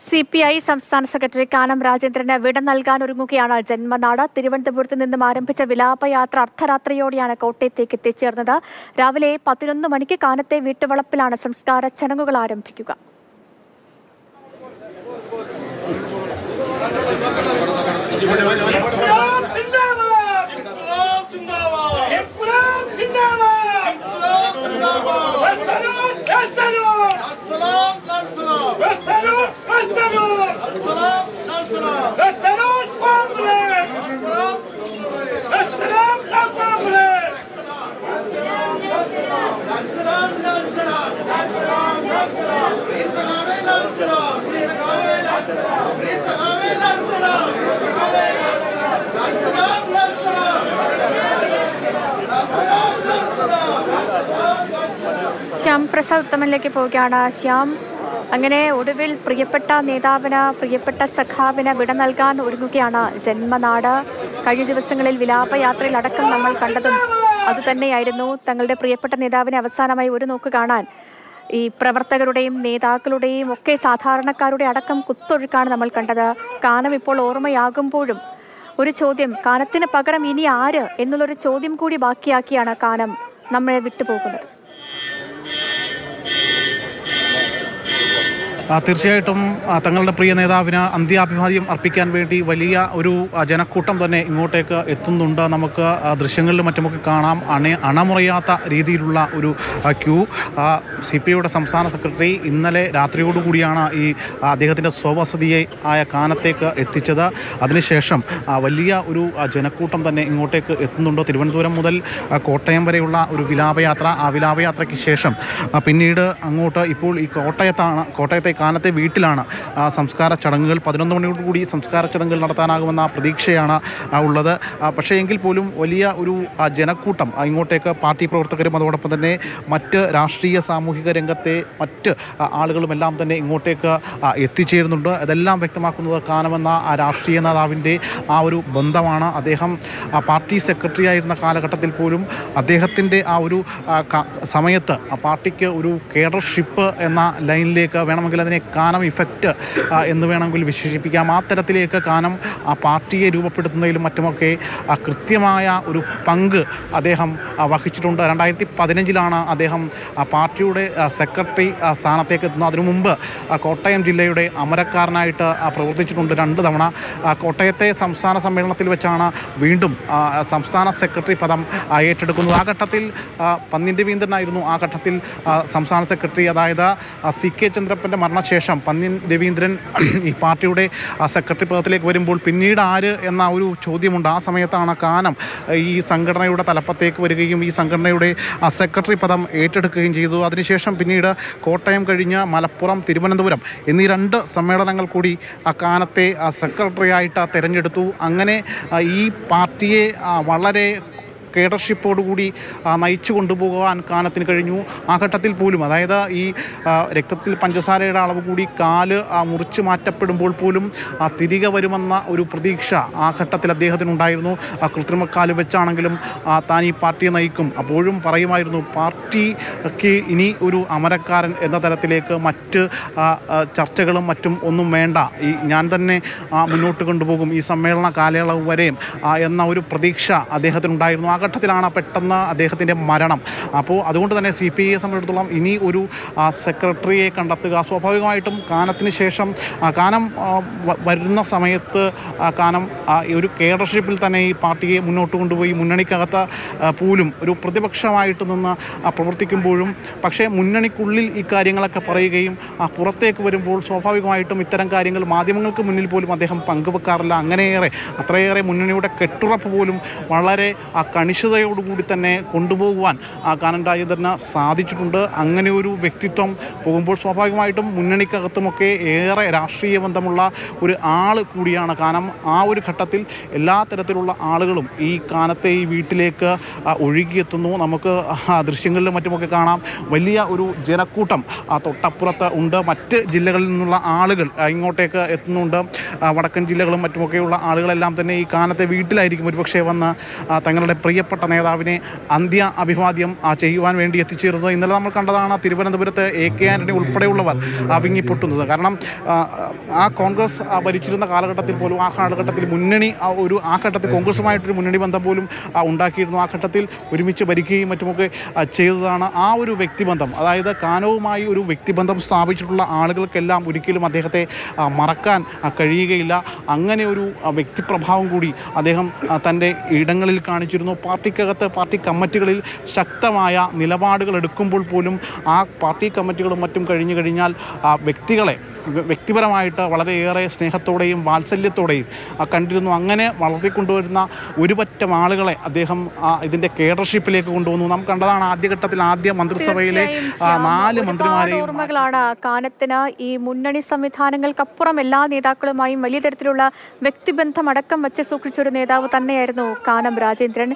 C P I സംസ്ഥാന secretary Kanam രാജേന്ദ്രന് വിട നൽകാൻ ഒരുങ്ങുകയാണ് ജന്മനാട്. തിരുവനന്തപുരത്ത് നിന്നും ആരംഭിച്ച വിലാപയാത്ര അർദ്ധരാത്രിയോടെയാണ് കോട്ടയത്തേക്ക് എത്തിച്ചേർന്നത്. രാവിലെ പതിനൊന്ന് മണിക്ക് കാനത്തെ വീട്ടുവളപ്പിലാണ് സംസ്കാര ചടങ്ങുകൾ ആരംഭിക്കുക. ശ്യാം പ്രസാദ് ഉത്തമനിലേക്ക് പോവുകയാണ്. ശ്യാം അങ്ങനെ ഒടുവിൽ പ്രിയപ്പെട്ട നേതാവിന് പ്രിയപ്പെട്ട സഖാവിന് വിട നൽകാൻ ഒരുങ്ങുകയാണ് ജന്മനാട്. കഴിഞ്ഞ ദിവസങ്ങളിൽ വിലാപയാത്രയിൽ അടക്കം നമ്മൾ കണ്ടതും അതുതന്നെയായിരുന്നു തങ്ങളുടെ പ്രിയപ്പെട്ട നേതാവിനെ അവസാനമായി ഒരു നോക്ക് കാണാൻ. ഈ പ്രവർത്തകരുടെയും നേതാക്കളുടെയും ഒക്കെ സാധാരണക്കാരുടെ അടക്കം കുത്തൊഴുക്കാണ് നമ്മൾ കണ്ടത്. കാനം ഇപ്പോൾ ഓർമ്മയാകുമ്പോഴും ഒരു ചോദ്യം കാനത്തിന് പകരം ഇനി ആര്? എന്നുള്ളൊരു ചോദ്യം കൂടി ബാക്കിയാക്കിയാണ് കാനം നമ്മളെ വിട്ടുപോകുന്നത്. തീർച്ചയായിട്ടും തങ്ങളുടെ പ്രിയ നേതാവിന് അന്ത്യാഭിവാദ്യം അർപ്പിക്കാൻ വേണ്ടി വലിയ ഒരു ജനക്കൂട്ടം തന്നെ ഇങ്ങോട്ടേക്ക് എത്തുന്നുണ്ട്. നമുക്ക് ദൃശ്യങ്ങളിലും മറ്റുമൊക്കെ കാണാം. അണ അണമുറയാത്ത രീതിയിലുള്ള ഒരു ക്യൂ. സി പി ഐയുടെ സംസ്ഥാന സെക്രട്ടറി ഇന്നലെ രാത്രിയോടുകൂടിയാണ് ഈ അദ്ദേഹത്തിന്റെ സ്വവസതിയെ ആയ കാനത്തേക്ക് എത്തിച്ചത്. അതിനുശേഷം വലിയ ഒരു ജനക്കൂട്ടം തന്നെ ഇങ്ങോട്ടേക്ക് എത്തുന്നുണ്ട്. തിരുവനന്തപുരം മുതൽ കോട്ടയം വരെയുള്ള ഒരു വിലാപയാത്ര. ആ വിലാപയാത്രയ്ക്ക് ശേഷം പിന്നീട് അങ്ങോട്ട് ഇപ്പോൾ ഈ കോട്ടയത്താണ് കോട്ടയത്തെ കാനത്തെ വീട്ടിലാണ് സംസ്കാര ചടങ്ങുകൾ. പതിനൊന്ന് മണിയോട് കൂടി സംസ്കാര ചടങ്ങുകൾ നടത്താനാകുമെന്ന പ്രതീക്ഷയാണ് ഉള്ളത്. പക്ഷേ എങ്കിൽ പോലും വലിയ ഒരു ജനക്കൂട്ടം ഇങ്ങോട്ടേക്ക് പാർട്ടി പ്രവർത്തകരും അതോടൊപ്പം തന്നെ മറ്റ് രാഷ്ട്രീയ സാമൂഹിക രംഗത്തെ മറ്റ് ആളുകളുമെല്ലാം തന്നെ ഇങ്ങോട്ടേക്ക് എത്തിച്ചേരുന്നുണ്ട്. ഇതെല്ലാം വ്യക്തമാക്കുന്നത് കാനമെന്ന രാഷ്ട്രീയ നേതാവിന്റെ ആ ഒരു ബന്ധമാണ്. അദ്ദേഹം പാർട്ടി സെക്രട്ടറി ആയിരുന്ന കാലഘട്ടത്തിൽ പോലും അദ്ദേഹത്തിന്റെ ആ ഒരു സമയത്ത് പാർട്ടിക്ക് ഒരു കേഡർഷിപ്പ് എന്ന ലൈനിലേക്ക് വേണമെങ്കിൽ അതിനെ കാനം ഇഫക്റ്റ് എന്ന് വേണമെങ്കിൽ വിശേഷിപ്പിക്കാം. ആ തരത്തിലേക്ക് കാനം ആ പാർട്ടിയെ രൂപപ്പെടുത്തുന്നതിലും മറ്റുമൊക്കെ കൃത്യമായ ഒരു പങ്ക് അദ്ദേഹം വഹിച്ചിട്ടുണ്ട്. രണ്ടായിരത്തി പതിനഞ്ചിലാണ് അദ്ദേഹം പാർട്ടിയുടെ സെക്രട്ടറി സ്ഥാനത്തേക്ക് എത്തുന്നത്. അതിനു മുമ്പ് കോട്ടയം ജില്ലയുടെ അമരക്കാരനായിട്ട് പ്രവർത്തിച്ചിട്ടുണ്ട് രണ്ട് തവണ. കോട്ടയത്തെ സംസ്ഥാന സമ്മേളനത്തിൽ വെച്ചാണ് വീണ്ടും സംസ്ഥാന സെക്രട്ടറി പദം ഏറ്റെടുക്കുന്നത്. ആ ഘട്ടത്തിൽ പന്നിന്റെ വീന്തനായിരുന്നു. ആ ഘട്ടത്തിൽ സംസ്ഥാന സെക്രട്ടറി അതായത് സി കെ ചന്ദ്രപ്പന്റെ മരണശേഷം പന്ന്യൻ രവീന്ദ്രൻ ഈ പാർട്ടിയുടെ സെക്രട്ടറി പദത്തിലേക്ക് വരുമ്പോൾ പിന്നീട് ആര് എന്ന ഒരു ചോദ്യമുണ്ട്. ആ സമയത്താണ് കാനം ഈ സംഘടനയുടെ തലപ്പത്തേക്ക് വരികയും ഈ സംഘടനയുടെ സെക്രട്ടറി പദം ഏറ്റെടുക്കുകയും ചെയ്തു. അതിനുശേഷം പിന്നീട് കോട്ടയം കഴിഞ്ഞ് മലപ്പുറം തിരുവനന്തപുരം എന്നീ രണ്ട് സമ്മേളനങ്ങൾ കൂടി ആ കാനത്തെ സെക്രട്ടറിയായിട്ട് തിരഞ്ഞെടുത്തു. അങ്ങനെ ഈ പാർട്ടിയെ വളരെ കേഡർഷിപ്പോടുകൂടി നയിച്ചു കൊണ്ടുപോകാൻ കാനത്തിന് കഴിഞ്ഞു. ആ ഘട്ടത്തിൽ പോലും അതായത് ഈ രക്തത്തിൽ പഞ്ചസാരയുടെ അളവ് കൂടി കാൽ മുറിച്ചു മാറ്റപ്പെടുമ്പോൾ പോലും തിരികെ വരുമെന്ന ഒരു പ്രതീക്ഷ ആ ഘട്ടത്തിൽ അദ്ദേഹത്തിനുണ്ടായിരുന്നു. ആ കൃത്രിമക്കാൽ വെച്ചാണെങ്കിലും താൻ ഈ പാർട്ടിയെ നയിക്കും. അപ്പോഴും പറയുമായിരുന്നു പാർട്ടിക്ക് ഇനി ഒരു അമരക്കാരൻ എന്ന തരത്തിലേക്ക് മറ്റ് ചർച്ചകളും മറ്റും ഒന്നും വേണ്ട. ഈ ഞാൻ തന്നെ മുന്നോട്ട് കൊണ്ടുപോകും. ഈ സമ്മേളന കാലയളവ് വരെയും എന്ന ഒരു പ്രതീക്ഷ അദ്ദേഹത്തിനുണ്ടായിരുന്നു. ആ ഘട്ടത്തിലാണ് പെട്ടെന്ന് അദ്ദേഹത്തിന്റെ മരണം. അപ്പോൾ അതുകൊണ്ട് തന്നെ സി പി ഐയെ സംബന്ധിച്ചിടത്തോളം ഇനി ഒരു സെക്രട്ടറിയെ കണ്ടെത്തുക സ്വാഭാവികമായിട്ടും കാനത്തിന് ശേഷം കാനം വരുന്ന സമയത്ത് കാനം ഒരു കേഡർഷിപ്പിൽ തന്നെ ഈ പാർട്ടിയെ മുന്നോട്ട് കൊണ്ടുപോയി മുന്നണിക്കകത്ത് പോലും ഒരു പ്രതിപക്ഷമായിട്ട് നിന്ന് പ്രവർത്തിക്കുമ്പോഴും പക്ഷേ മുന്നണിക്കുള്ളിൽ ഈ കാര്യങ്ങളൊക്കെ പറയുകയും പുറത്തേക്ക് വരുമ്പോൾ സ്വാഭാവികമായിട്ടും ഇത്തരം കാര്യങ്ങൾ മാധ്യമങ്ങൾക്ക് മുന്നിൽ പോലും അദ്ദേഹം പങ്കുവെക്കാറില്ല. അങ്ങനെയേറെ അത്രയേറെ മുന്നണിയുടെ കെട്ടുറപ്പ് പോലും വളരെ ആ കണിശതയോടുകൂടി തന്നെ കൊണ്ടുപോകുവാൻ ആ കാനൻ രാജേന്ദ്രന് സാധിച്ചിട്ടുണ്ട്. അങ്ങനെ ഒരു വ്യക്തിത്വം പോകുമ്പോൾ സ്വാഭാവികമായിട്ടും മുന്നണിക്കകത്തുമൊക്കെ ഏറെ രാഷ്ട്രീയ ബന്ധമുള്ള ഒരു ആൾ കൂടിയാണ് കാനം. ആ ഒരു ഘട്ടത്തിൽ എല്ലാ തരത്തിലുള്ള ആളുകളും ഈ കാനത്തെ ഈ വീട്ടിലേക്ക് ഒഴുകിയെത്തുന്നു. നമുക്ക് ദൃശ്യങ്ങളിലും മറ്റുമൊക്കെ കാണാം. വലിയ ഒരു ജനക്കൂട്ടം ആ, തൊട്ടപ്പുറത്ത് ഉണ്ട്. മറ്റ് ജില്ലകളിൽ നിന്നുള്ള ആളുകൾ ഇങ്ങോട്ടേക്ക് എത്തുന്നുണ്ട്. വടക്കൻ ജില്ലകളും മറ്റുമൊക്കെയുള്ള ആളുകളെല്ലാം തന്നെ ഈ കാനത്തെ വീട്ടിലായിരിക്കും ഒരുപക്ഷെ വന്ന് തങ്ങളുടെ പ്രിയ പ്രിയപ്പെട്ട നേതാവിനെ അന്ത്യ അഭിവാദ്യം ചെയ്യുവാൻ വേണ്ടി എത്തിച്ചേരുന്നത് ഇന്നലെ നമ്മൾ കണ്ടതാണ് തിരുവനന്തപുരത്ത് എ കെ ആന്റണി ഉൾപ്പെടെയുള്ളവർ വിങ്ങിപ്പൊട്ടുന്നത് കാരണം ആ, കോൺഗ്രസ് ഭരിച്ചിരുന്ന കാലഘട്ടത്തിൽ പോലും ആ കാലഘട്ടത്തിൽ മുന്നണി ഒരു ആ ഘട്ടത്തിൽ കോൺഗ്രസുമായിട്ടൊരു മുന്നണി ബന്ധം പോലും ഉണ്ടാക്കിയിരുന്നു. ആ ഘട്ടത്തിൽ ഒരുമിച്ച് ഭരിക്കുകയും മറ്റുമൊക്കെ ചെയ്തതാണ് ആ ഒരു വ്യക്തിബന്ധം. അതായത് കാനവുമായി ഒരു വ്യക്തിബന്ധം സ്ഥാപിച്ചിട്ടുള്ള ആളുകൾക്കെല്ലാം ഒരിക്കലും അദ്ദേഹത്തെ മറക്കാൻ കഴിയുകയില്ല. അങ്ങനെ ഒരു വ്യക്തിപ്രഭാവം കൂടി അദ്ദേഹം തന്റെ ഇടങ്ങളിൽ കാണിച്ചിരുന്നു. പാർട്ടിക്കകത്ത് പാർട്ടി കമ്മിറ്റികളിൽ ശക്തമായ നിലപാടുകൾ എടുക്കുമ്പോൾ പോലും ആ പാർട്ടി കമ്മിറ്റികളും മറ്റും കഴിഞ്ഞു കഴിഞ്ഞാൽ ആ വ്യക്തികളെ വ്യ- വ്യക്തിപരമായിട്ട് വളരെയേറെ സ്നേഹത്തോടെയും വാത്സല്യത്തോടെയും കണ്ടിരുന്നു. അങ്ങനെ വളർത്തിക്കൊണ്ടുവരുന്ന ഒരുപറ്റം ആളുകളെ അദ്ദേഹം ഇതിന്റെ കേഡർഷിപ്പിലേക്ക് കൊണ്ടുവന്നു. നാം കണ്ടതാണ് ആദ്യഘട്ടത്തിൽ ആദ്യ മന്ത്രിസഭയിലെ നാല് മന്ത്രിമാരെയും ഓർമ്മകളാണ്. കാനത്തിന് ഈ മുന്നണി സംവിധാനങ്ങൾക്കപ്പുറം എല്ലാ നേതാക്കളുമായും വലിയ തരത്തിലുള്ള വ്യക്തിബന്ധം അടക്കം വച്ച് സൂക്ഷിച്ച ഒരു നേതാവ് തന്നെയായിരുന്നു കാനം രാജേന്ദ്രൻ.